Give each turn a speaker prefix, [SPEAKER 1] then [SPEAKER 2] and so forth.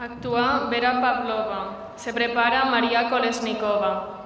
[SPEAKER 1] Actua Vera Pavlova. Se prepara Maria Kolesnikova.